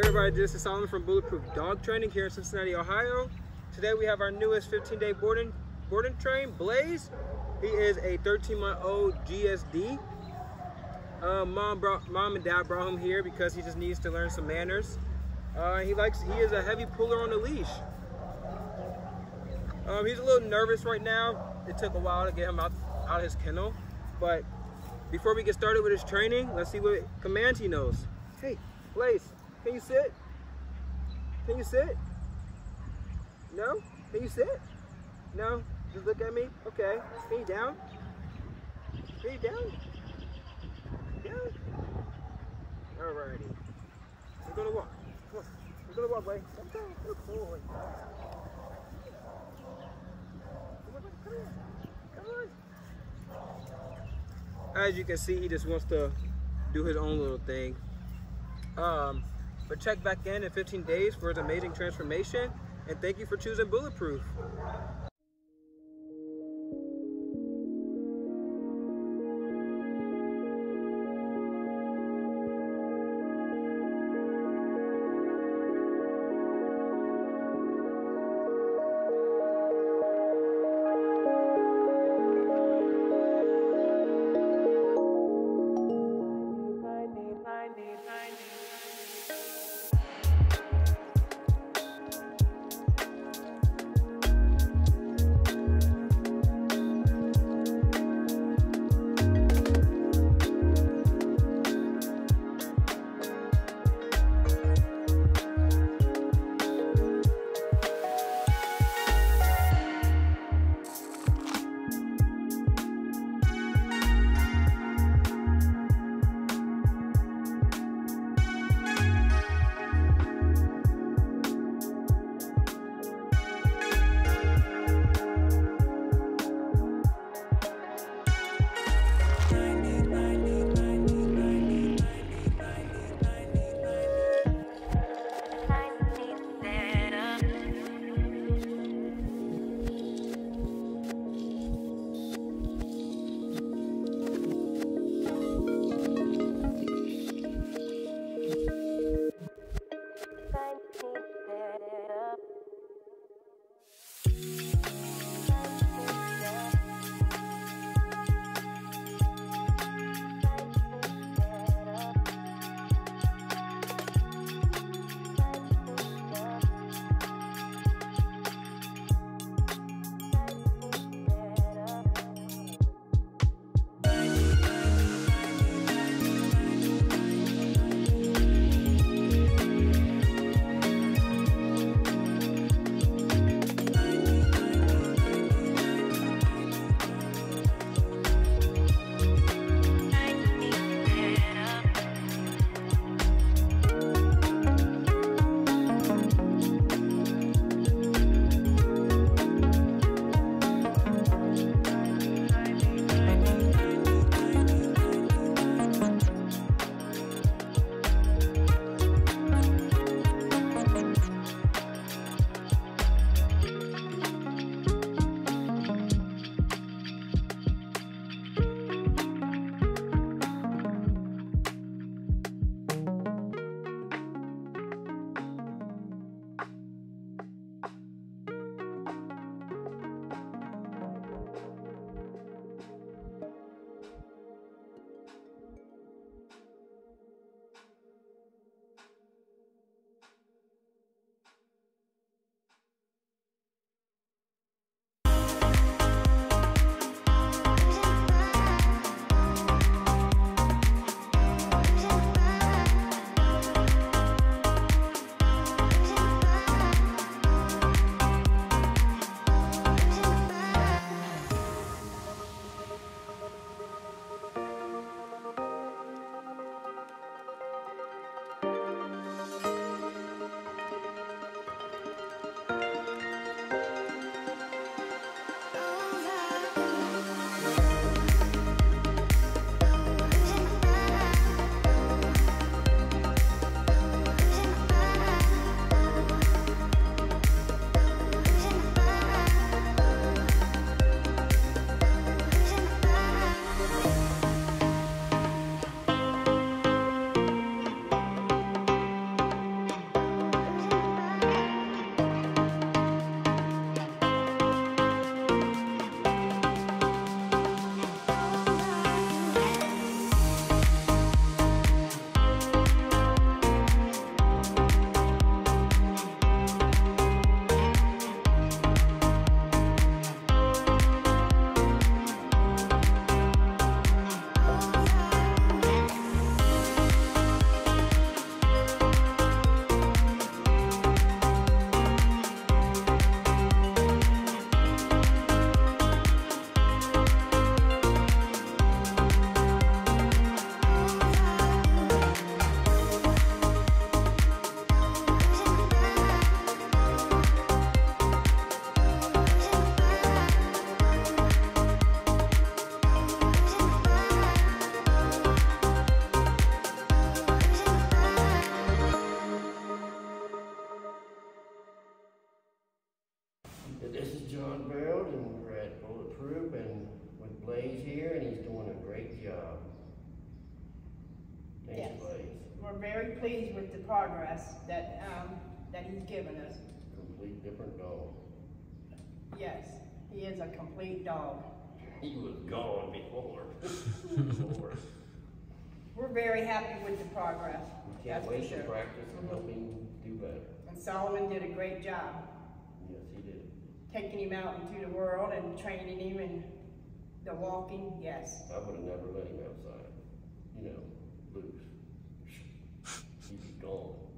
everybody, this is Solomon from Bulletproof Dog Training here in Cincinnati, Ohio. Today we have our newest 15-day boarding boarding train, Blaze. He is a 13-month-old GSD. Uh, mom brought mom and dad brought him here because he just needs to learn some manners. Uh, he likes he is a heavy puller on the leash. Um, he's a little nervous right now. It took a while to get him out out of his kennel, but before we get started with his training, let's see what commands he knows. Hey, Blaze, can you sit? Can you sit? No? Can you sit? No? Just look at me? Okay. Can you down? Can you down? Down? Alrighty. We're gonna walk. We're gonna walk, boy. Come on. Boy. Come on, come on. Come on. As you can see, he just wants to do his own little thing. Um, but check back in in 15 days for his amazing transformation. And thank you for choosing Bulletproof. Pleased with the progress that, um, that he's given us. Complete different dog. Yes, he is a complete dog. He was gone before. Lord. We're very happy with the progress, We can't for wait to sure. practice and help him do better. And Solomon did a great job, Yes, he did. taking him out into the world and training him in the walking, yes. I would have never let him outside, you know, loose. Be gone.